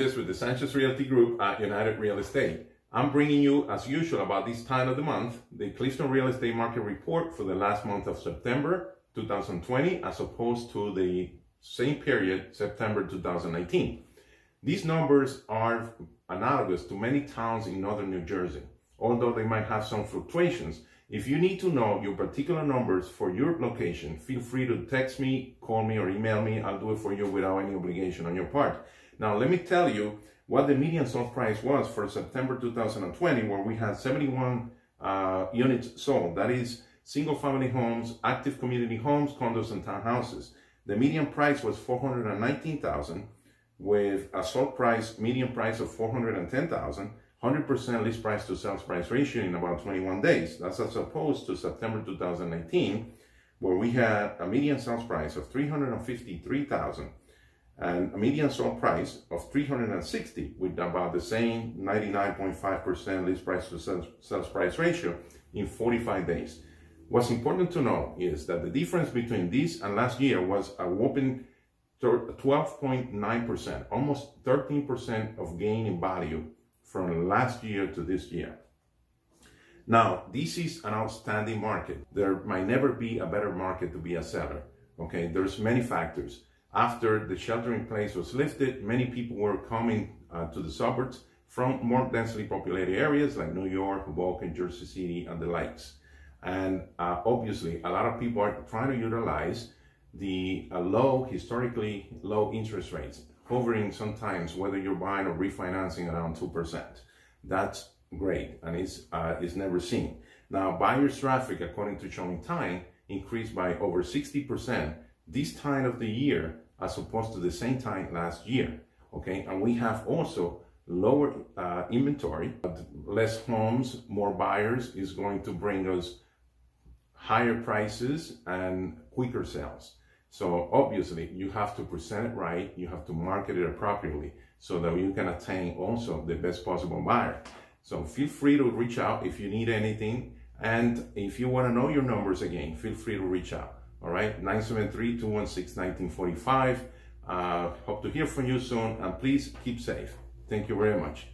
Sanchez with the Sanchez Realty Group at United Real Estate. I'm bringing you, as usual, about this time of the month, the Clifton Real Estate Market Report for the last month of September 2020, as opposed to the same period, September 2019. These numbers are analogous to many towns in northern New Jersey, although they might have some fluctuations. If you need to know your particular numbers for your location, feel free to text me, call me, or email me. I'll do it for you without any obligation on your part. Now, let me tell you what the median sold price was for September 2020, where we had 71 uh, units sold. That is single family homes, active community homes, condos, and townhouses. The median price was 419,000 with a sold price, median price of 410,000 100% list price to sales price ratio in about 21 days. That's as opposed to September 2019, where we had a median sales price of 353,000 and a median sold price of 360 with about the same 99.5% list price to sales, sales price ratio in 45 days. What's important to know is that the difference between this and last year was a whopping 12.9%, almost 13% of gain in value from last year to this year. Now, this is an outstanding market. There might never be a better market to be a seller. Okay, there's many factors. After the shelter in place was lifted, many people were coming uh, to the suburbs from more densely populated areas like New York, Hoboken, Jersey City, and the likes. And uh, obviously, a lot of people are trying to utilize the uh, low, historically low interest rates hovering sometimes whether you're buying or refinancing around 2%. That's great and it's, uh, it's never seen. Now, buyer's traffic, according to ShowingTime, increased by over 60% this time of the year as opposed to the same time last year. Okay, and we have also lower uh, inventory, less homes, more buyers is going to bring us higher prices and quicker sales. So obviously you have to present it right, you have to market it appropriately so that you can attain also the best possible buyer. So feel free to reach out if you need anything. And if you want to know your numbers again, feel free to reach out. All right, 973-216-1945. Uh, hope to hear from you soon and please keep safe. Thank you very much.